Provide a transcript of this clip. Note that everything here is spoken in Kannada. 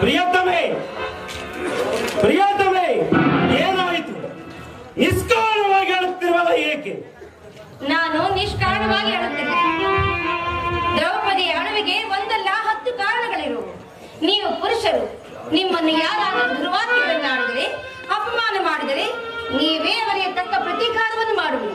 ಪ್ರಿಯತಮೇ ಪ್ರಿಯತಮೇ, ಏನಾಯಿತು? ನಿಷ್ಕಾರಣವಾಗಿ ಹೇಳುತ್ತಿರುವಲ್ಲ ಏಕೆ? ನಾನು ನಿಷ್ಕಾರಣವಾಗಿ ಹೇಳುತ್ತೇನೆ. ದ್ರೌಪದಿ ಅಣುವಿಗೆ ಒಂದಲ್ಲ ಹತ್ತು ಕಾರಣಗಳಿರುವು. ನೀವು ಪುರುಷರು, ನಿಮ್ಮನ್ನು ಯಾರಾದರೂ ದುರ್ವಾಕ್ಯಗಳನ್ನಾಡಿದರೆ, ಅಪಮಾನ ಮಾಡಿದರೆ, ನೀವೇ ಅವರಿಗೆ ತಕ್ಕ ಪ್ರತೀಕಾರವನ್ನು ಆದರೂ